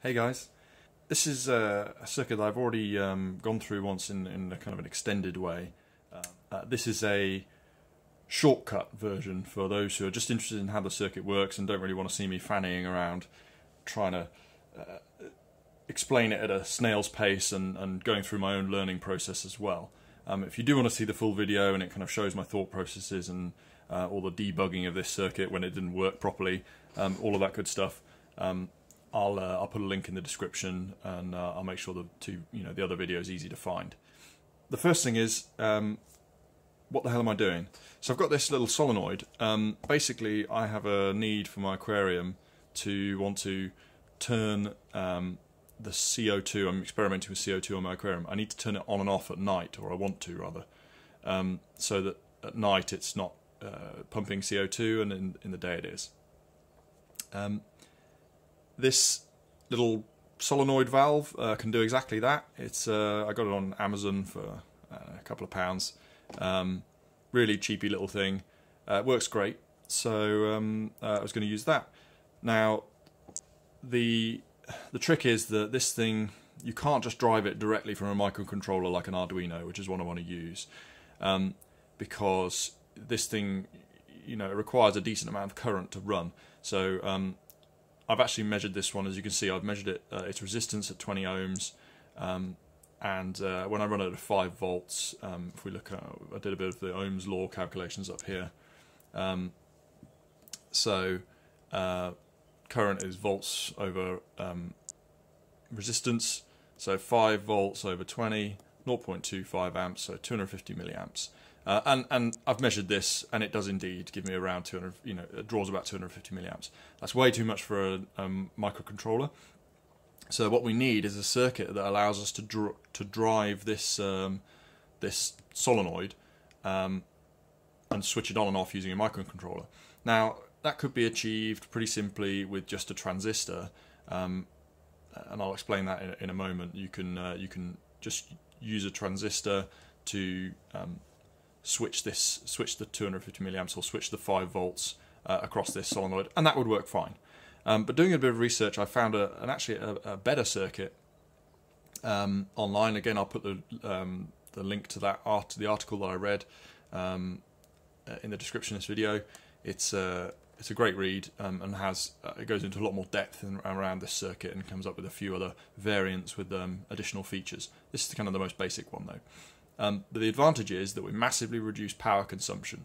Hey guys, this is uh, a circuit that I've already um, gone through once in, in a kind of an extended way. Uh, uh, this is a shortcut version for those who are just interested in how the circuit works and don't really want to see me fannying around trying to uh, explain it at a snail's pace and, and going through my own learning process as well. Um, if you do want to see the full video and it kind of shows my thought processes and uh, all the debugging of this circuit when it didn't work properly, um, all of that good stuff, um, I'll uh, I'll put a link in the description and uh, I'll make sure the two you know the other video is easy to find. The first thing is um, what the hell am I doing? So I've got this little solenoid. Um, basically, I have a need for my aquarium to want to turn um, the CO2. I'm experimenting with CO2 on my aquarium. I need to turn it on and off at night, or I want to rather, um, so that at night it's not uh, pumping CO2, and in, in the day it is. Um, this little solenoid valve uh, can do exactly that. It's uh, I got it on Amazon for uh, a couple of pounds. Um, really cheapy little thing. Uh, works great. So um, uh, I was going to use that. Now the the trick is that this thing you can't just drive it directly from a microcontroller like an Arduino, which is what I want to use, um, because this thing you know it requires a decent amount of current to run. So um, I've actually measured this one, as you can see, I've measured it, uh, its resistance at 20 ohms, um, and uh, when I run it at 5 volts, um, if we look at, I did a bit of the Ohm's law calculations up here. Um, so uh, current is volts over um, resistance, so 5 volts over 20, 0.25 amps, so 250 milliamps. Uh, and and I've measured this, and it does indeed give me around 200. You know, it draws about 250 milliamps. That's way too much for a um, microcontroller. So what we need is a circuit that allows us to dr to drive this um, this solenoid um, and switch it on and off using a microcontroller. Now that could be achieved pretty simply with just a transistor, um, and I'll explain that in, in a moment. You can uh, you can just use a transistor to um, switch this, switch the 250 milliamps or switch the 5 volts uh, across this solenoid, and that would work fine. Um, but doing a bit of research, I found a, an actually a, a, better circuit um, online. Again, I'll put the um, the link to that art, the article that I read um, uh, in the description of this video. It's uh, it's a great read um, and has uh, it goes into a lot more depth in, around this circuit and comes up with a few other variants with um, additional features. This is kind of the most basic one though. Um, but the advantage is that we massively reduce power consumption.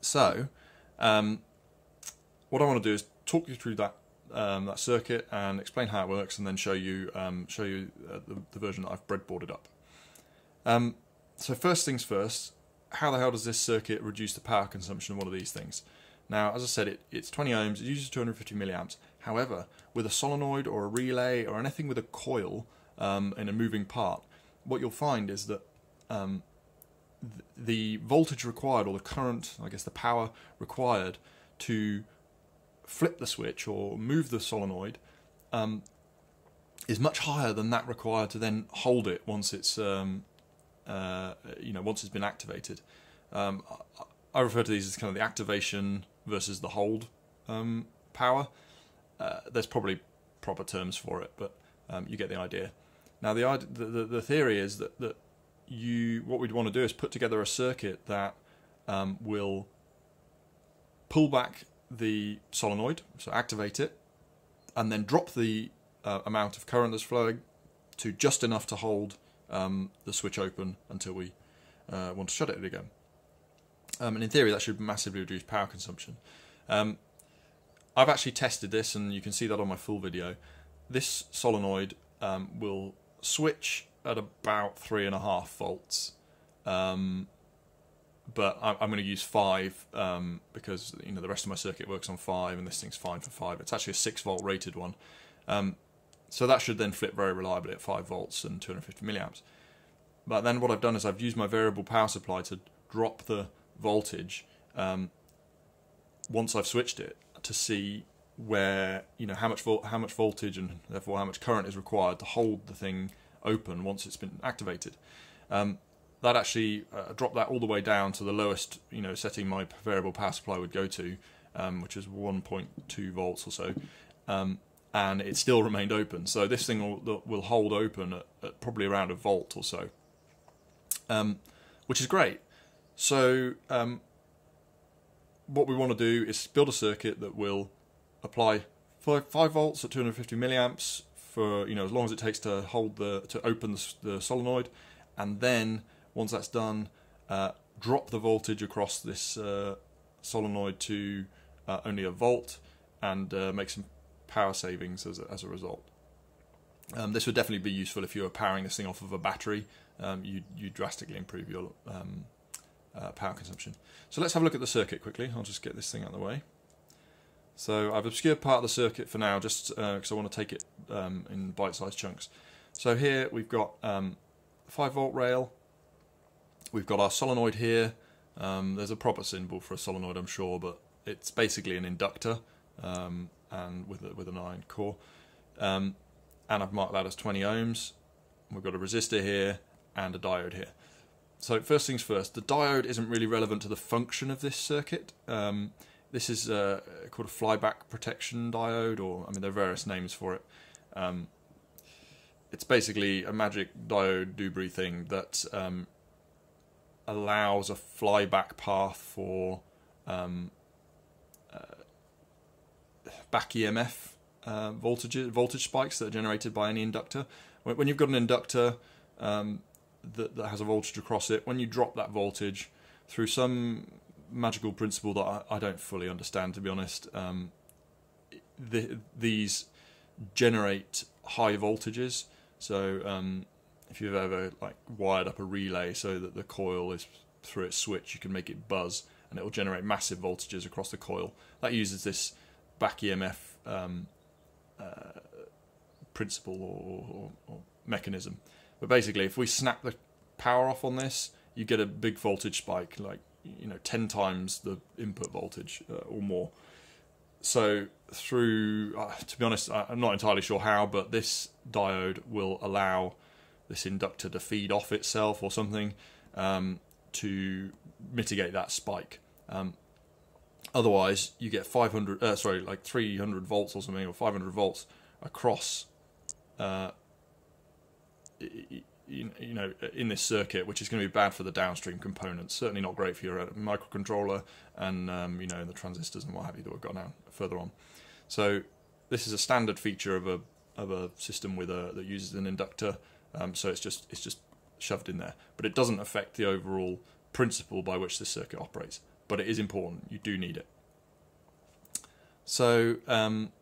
So, um, what I want to do is talk you through that um, that circuit and explain how it works, and then show you um, show you uh, the, the, version that I've breadboarded up. Um, so first things first, how the hell does this circuit reduce the power consumption of one of these things? Now, as I said, it, it's 20 ohms, it uses 250 milliamps. However, with a solenoid or a relay or anything with a coil um, in a moving part, what you'll find is that um, th the voltage required, or the current, I guess the power required to flip the switch or move the solenoid um, is much higher than that required to then hold it once it's um, uh, you know once it's been activated. Um, I, refer to these as kind of the activation versus the hold um, power. Uh, there's probably proper terms for it, but um, you get the idea. Now the, the the theory is that that you what we'd want to do is put together a circuit that um, will pull back the solenoid, so activate it, and then drop the uh, amount of current that's flowing to just enough to hold um, the switch open until we uh, want to shut it again. Um, and in theory, that should massively reduce power consumption. Um, I've actually tested this, and you can see that on my full video. This solenoid um, will switch at about three and a half volts. Um, but I'm, I'm going to use five um, because you know the rest of my circuit works on five, and this thing's fine for five. It's actually a six volt rated one, um, so that should then flip very reliably at five volts and 250 milliamps. But then what I've done is I've used my variable power supply to drop the voltage um, once I've switched it to see where you know how much how much voltage and therefore how much current is required to hold the thing open once it's been activated. Um, that actually uh, dropped that all the way down to the lowest you know setting my variable power supply would go to, um, which is 1.2 volts or so. Um, and it still remained open. So this thing will, will hold open at, at probably around a volt or so, um, which is great. So um, what we want to do is build a circuit that will apply five, five volts at 250 milliamps for you know as long as it takes to hold the to open the, the solenoid, and then once that's done, uh, drop the voltage across this uh, solenoid to uh, only a volt and uh, make some power savings as a, as a result. Um, this would definitely be useful if you were powering this thing off of a battery. Um, you you drastically improve your um, uh, power consumption. So let's have a look at the circuit quickly. I'll just get this thing out of the way. So I've obscured part of the circuit for now, just because uh, I want to take it um, in bite-sized chunks. So here we've got um, 5 volt rail. We've got our solenoid here. Um, there's a proper symbol for a solenoid, I'm sure, but it's basically an inductor um, and with a, with an iron core. Um, and I've marked that as 20 ohms. We've got a resistor here and a diode here. So first things first, the diode isn't really relevant to the function of this circuit. Um, this is uh, called a flyback protection diode, or I mean there are various names for it. Um, it's basically a magic diode Dubry thing that um, allows a flyback path for um, uh, back EMF uh, voltage voltage spikes that are generated by any inductor. When, when you've got an inductor um, that, that has a voltage across it, when you drop that voltage through some magical principle that I, I don't fully understand, to be honest, um, the, these generate high voltages. So um, if you've ever like wired up a relay so that the coil is through its switch, you can make it buzz and it will generate massive voltages across the coil. That uses this back EMF um, uh, principle or, or, or, mechanism. But basically, if we snap the power off on this, you get a big voltage spike, like you know, ten times the input voltage uh, or more. So through, uh, to be honest, I'm not entirely sure how, but this diode will allow this inductor to feed off itself or something um, to mitigate that spike. Um, otherwise, you get 500, uh, sorry, like 300 volts or something, or 500 volts across, uh, you know, in this circuit, which is going to be bad for the downstream components. Certainly not great for your microcontroller and um, you know the transistors and what have you that we've got now further on. So this is a standard feature of a of a system with a that uses an inductor. Um, so it's just it's just shoved in there, but it doesn't affect the overall principle by which this circuit operates. But it is important. You do need it. So um,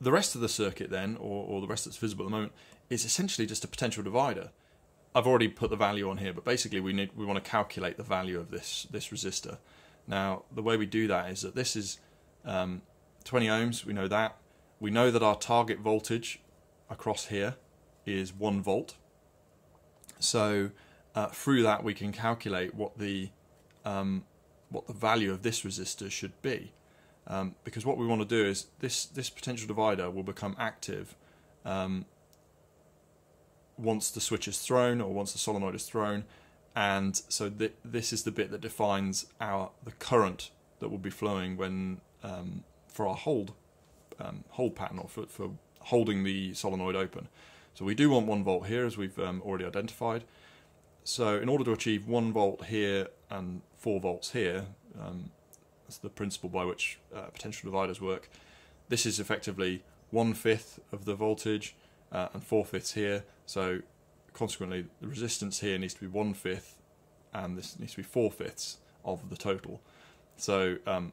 the rest of the circuit then, or, or the rest that's visible at the moment, is essentially just a potential divider. I've already put the value on here, but basically we need we want to calculate the value of this this resistor. Now the way we do that is that this is um, 20 ohms. We know that. We know that our target voltage across here is one volt. So uh, through that we can calculate what the um, what the value of this resistor should be. Um, because what we want to do is this this potential divider will become active um, once the switch is thrown or once the solenoid is thrown and so th this is the bit that defines our the current that will be flowing when um, for our hold um, hold pattern or for, for holding the solenoid open. So we do want 1 volt here as we've um, already identified. So in order to achieve 1 volt here and 4 volts here, um, that's the principle by which uh, potential dividers work, this is effectively one fifth of the voltage uh, and four fifths here. So consequently, the resistance here needs to be one fifth, and this needs to be four fifths of the total. So um,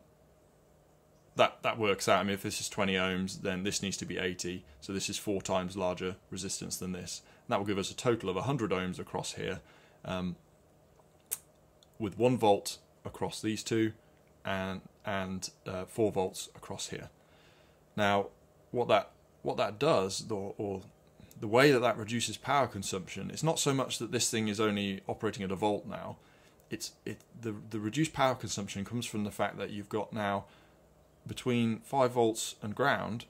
that that works out. I mean, if this is 20 ohms, then this needs to be 80. So this is four times larger resistance than this. And that will give us a total of 100 ohms across here, um, with one volt across these two, and and uh, four volts across here. Now, what that what that does, or, or the way that that reduces power consumption, it's not so much that this thing is only operating at a volt now. It's it the the reduced power consumption comes from the fact that you've got now between five volts and ground,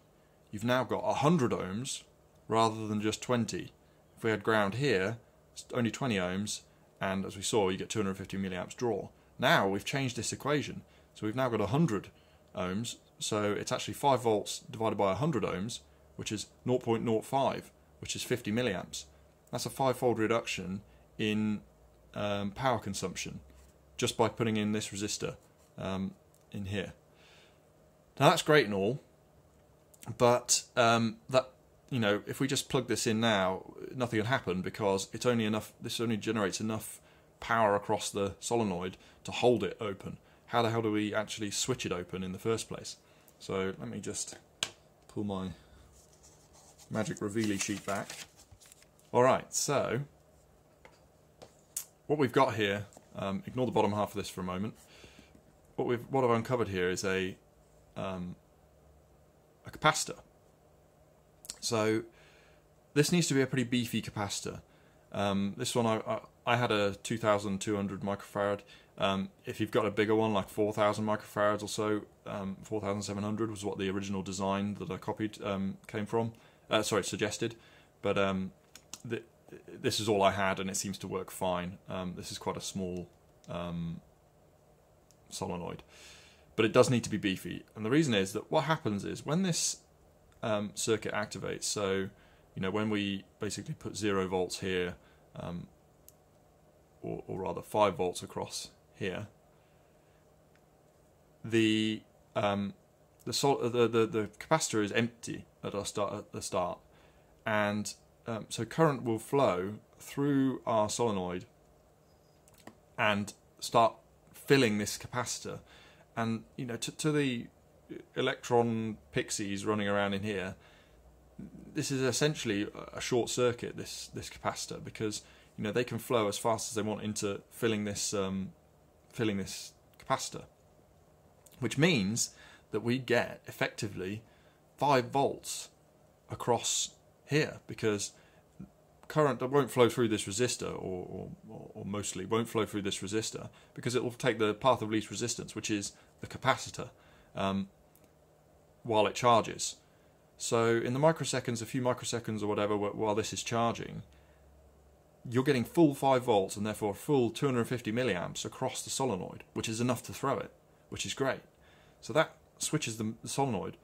you've now got hundred ohms rather than just twenty. If we had ground here, it's only twenty ohms, and as we saw, you get 250 milliamps draw. Now we've changed this equation, so we've now got 100 ohms So it's actually 5 volts divided by 100 ohms, which is 0.05, which is 50 milliamps. That's a five-fold reduction in um, power consumption just by putting in this resistor um, in here. Now that's great and all, but um, that you know if we just plug this in now, nothing will happen because it's only enough. This only generates enough power across the solenoid to hold it open. How the hell do we actually switch it open in the first place? So let me just pull my magic revealy sheet back. Alright, so what we've got here, um, ignore the bottom half of this for a moment. What we've what I've uncovered here is a um, a capacitor. So this needs to be a pretty beefy capacitor. Um, this one I, I, I had a 2200 microfarad. Um, if you've got a bigger one like 4000 microfarads or so, um, 4700 was what the original design that I copied um, came from. Uh, sorry, suggested. But um, this is all I had, and it seems to work fine. Um, this is quite a small um, solenoid, but it does need to be beefy. And the reason is that what happens is when this um, circuit activates, so you know when we basically put zero volts here, um, or, or, rather five volts across here, the um, the, sol- the, the the capacitor is empty at our start at the start, and um, so current will flow through our solenoid and start filling this capacitor. And you know, to, to the electron pixies running around in here, this is essentially a short circuit. This this capacitor because you know they can flow as fast as they want into filling this um, filling this capacitor, which means that we get effectively five volts across here because current that won't flow through this resistor or, or, or, mostly won't flow through this resistor because it will take the path of least resistance which is the capacitor um, while it charges. So in the microseconds a few microseconds or whatever while this is charging you're getting full 5 volts and therefore full 250 milliamps across the solenoid which is enough to throw it which is great. So that switches the solenoid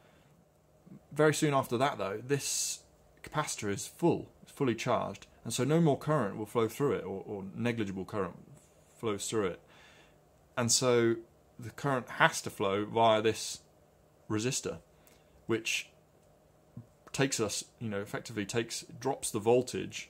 very soon after that though this capacitor is full, it's fully charged, and so no more current will flow through it, or, or negligible current flows through it. And so the current has to flow via this resistor, which takes us, you know, effectively takes drops the voltage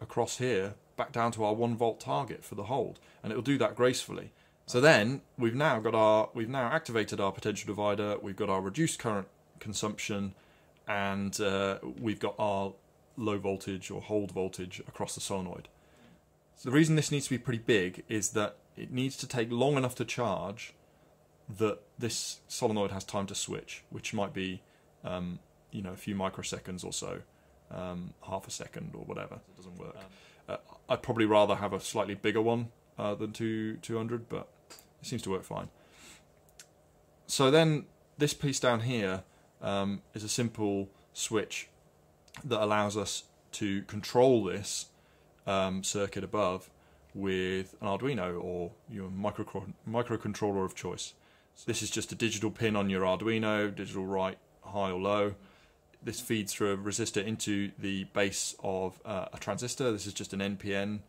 across here back down to our one volt target for the hold, and it will do that gracefully. So then we've now got our we've now activated our potential divider. We've got our reduced current consumption and uh, we've got our low voltage or hold voltage across the solenoid. So the reason this needs to be pretty big is that it needs to take long enough to charge that this solenoid has time to switch, which might be um, you know a few microseconds or so, um, half a second or whatever. It doesn't work. Um, uh, I'd probably rather have a slightly bigger one uh, than two 200, but it seems to work fine. So then this piece down here um, is a simple switch that allows us to control this um, circuit above with an Arduino or your micro microcontroller of choice. So this is just a digital pin on your Arduino, digital write high or low. This feeds through a resistor into the base of uh, a transistor. This is just an NPN.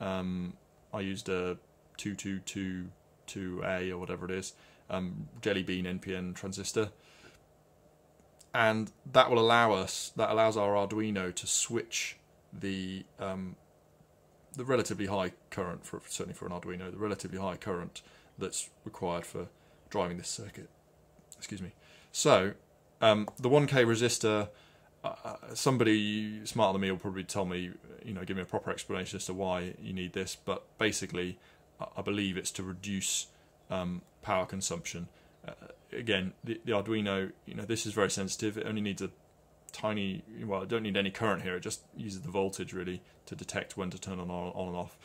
Um, I used a 2222A or whatever it is, um, Jelly Bean NPN transistor and that will allow us that allows our Arduino to switch the um, the relatively high current for certainly for an Arduino the relatively high current that's required for driving this circuit. Excuse me. So um, the 1K resistor. Uh, somebody smarter than me will probably tell me, you know, give me a proper explanation as to why you need this. But basically, I believe it's to reduce um, power consumption. Uh, again, the, the Arduino, you know, this is very sensitive. It only needs a tiny, well, I don't need any current here. It just uses the voltage really to detect when to turn on on and off.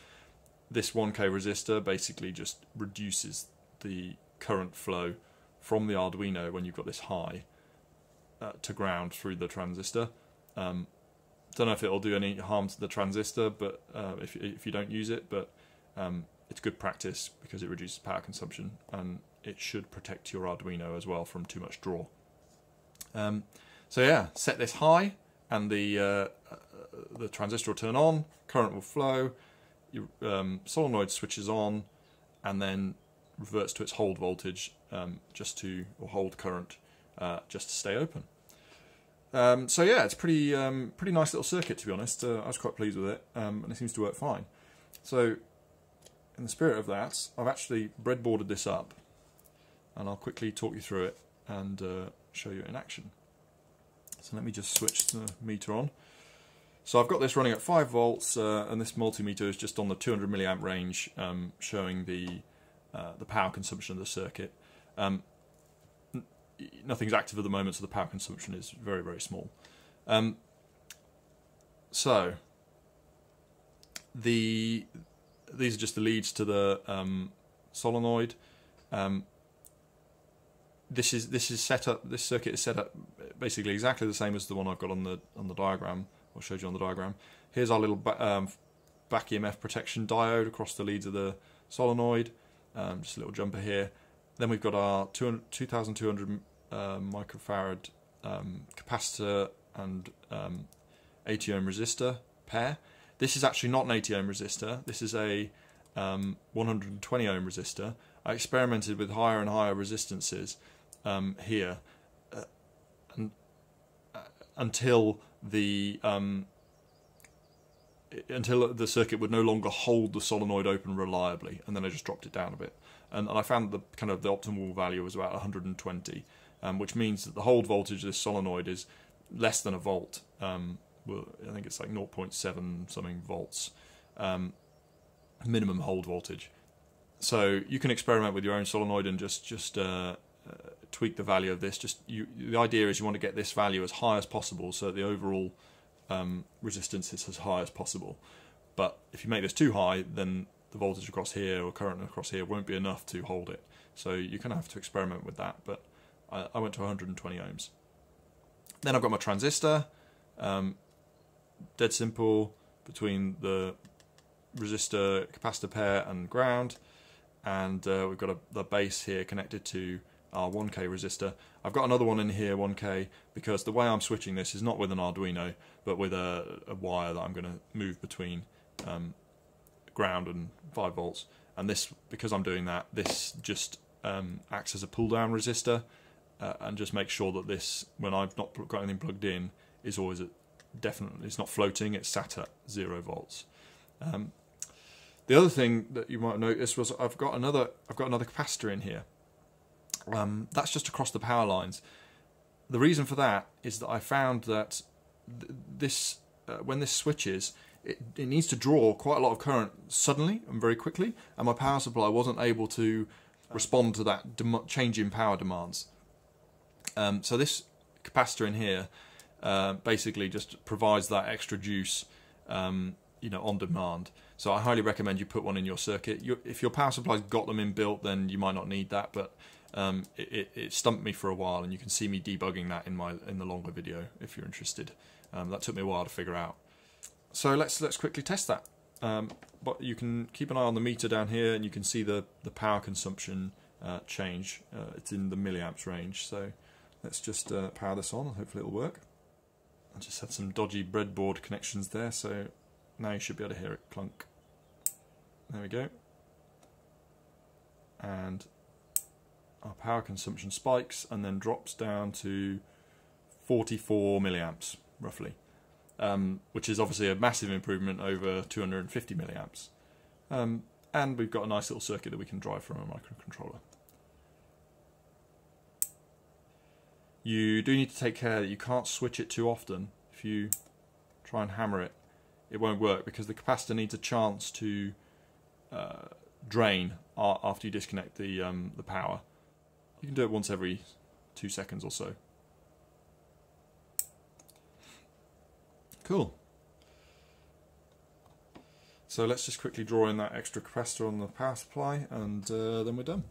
This 1K resistor basically just reduces the current flow from the Arduino when you've got this high uh, to ground through the transistor. Um, don't know if it'll do any harm to the transistor, but uh, if if you don't use it, but um, it's good practice because it reduces power consumption and it should protect your Arduino as well from too much draw. Um, so yeah, set this high, and the uh, uh, the transistor will turn on, current will flow, your um, solenoid switches on, and then reverts to its hold voltage um, just to or hold current uh, just to stay open. Um, so yeah, it's pretty um, pretty nice little circuit to be honest. Uh, I was quite pleased with it, um, and it seems to work fine. So in the spirit of that, I've actually breadboarded this up, and I'll quickly talk you through it and uh, show you in action. So let me just switch the meter on. So I've got this running at 5 volts, uh, and this multimeter is just on the 200 milliamp range, um, showing the uh, the power consumption of the circuit. Um, nothing's active at the moment, so the power consumption is very, very small. Um, so the these are just the leads to the um, solenoid. Um, this is this is set up. This circuit is set up basically exactly the same as the one I've got on the on the diagram. I showed you on the diagram. Here's our little ba um, back EMF protection diode across the leads of the solenoid. Um, just a little jumper here. Then we've got our 2,200 uh, microfarad um, capacitor and um, 80 ohm resistor pair. This is actually not an 80 ohm resistor. This is a um, 120 ohm resistor. I experimented with higher and higher resistances um, here uh, and, uh, until the um, until the circuit would no longer hold the solenoid open reliably, and then I just dropped it down a bit, and, and I found the kind of the optimal value was about 120, um, which means that the hold voltage of this solenoid is less than a volt. Um, well, I think it's like 0.7 something volts um, minimum hold voltage. So you can experiment with your own solenoid and just just uh, uh, tweak the value of this. Just you, the idea is you want to get this value as high as possible, so the overall um, resistance is as high as possible. But if you make this too high, then the voltage across here or current across here won't be enough to hold it. So you kind of have to experiment with that. But I, I went to 120 ohms. Then I've got my transistor, um, dead simple between the resistor capacitor pair and ground, and uh, we've got a, the base here connected to our 1K resistor. I've got another one in here, 1K, because the way I'm switching this is not with an Arduino, but with a, a wire that I'm going to move between um, ground and 5 volts. And this, because I'm doing that, this just um, acts as a pull-down resistor, uh, and just make sure that this, when I've not got anything plugged in, is always at, definitely, it's not floating, it's sat at 0 volts. Um, the other thing that you might notice was I've got another I've got another capacitor in here um, that's just across the power lines. The reason for that is that I found that th this uh, when this switches, it, it, needs to draw quite a lot of current suddenly and very quickly, and my power supply wasn't able to respond to that change in power demands. Um, so this capacitor in here uh, basically just provides that extra juice, um, you know, on demand. So I highly recommend you put one in your circuit. You, if your power supply's got them inbuilt, then you might not need that, but um, it, it, it, stumped me for a while, and you can see me debugging that in my in the longer video if you're interested. Um, that took me a while to figure out. So let's let's quickly test that. Um, but you can keep an eye on the meter down here, and you can see the the power consumption uh, change. Uh, it's in the milliamps range. So let's just uh, power this on, and hopefully it'll work. I just had some dodgy breadboard connections there, so now you should be able to hear it clunk. There we go. And our power consumption spikes and then drops down to 44 milliamps roughly, um, which is obviously a massive improvement over 250 milliamps. Um, and we've got a nice little circuit that we can drive from a microcontroller. You do need to take care that you can't switch it too often. If you try and hammer it, it won't work because the capacitor needs a chance to uh, drain after you disconnect the um, the power. You can do it once every two seconds or so. Cool. So let's just quickly draw in that extra capacitor on the power supply and uh, then we're done.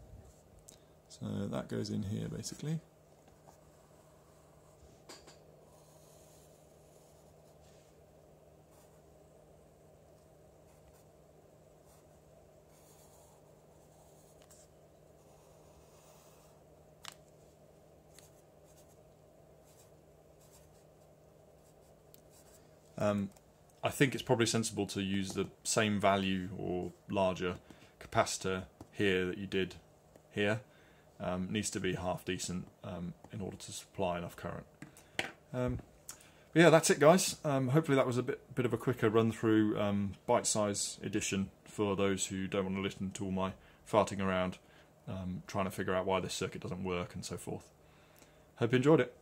So that goes in here basically. Um, I think it's probably sensible to use the same value or larger capacitor here that you did here. Um, needs to be half decent um, in order to supply enough current. Um, yeah, that's it, guys. Um, hopefully, that was a bit bit of a quicker run through, um, bite size edition for those who don't want to listen to all my farting around, trying to figure out why this circuit doesn't work and so forth. Hope you enjoyed it.